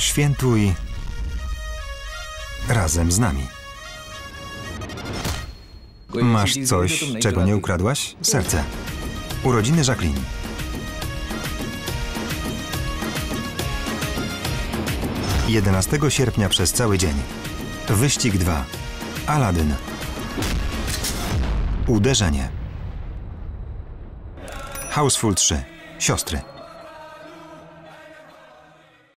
Świętuj razem z nami. Masz coś, czego nie ukradłaś? Serce. Urodziny Jacqueline. Jedenastego sierpnia przez cały dzień. Wyścig 2. Aladyn. Uderzenie. Houseful 3. Siostry.